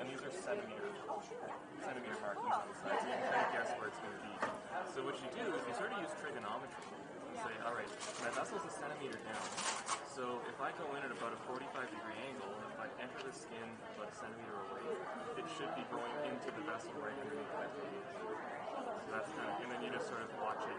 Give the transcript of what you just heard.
and these are centimeter, centimeter markings on the so you can kind of guess where it's going to be. So what you do is you sort of use trigonometry and say, all right, my vessel's a centimeter down, so if I go in at about a 45 degree angle, and if I enter the skin about a centimeter away, it should be going into the vessel right underneath that face. So that's kind of, and then you just sort of watch it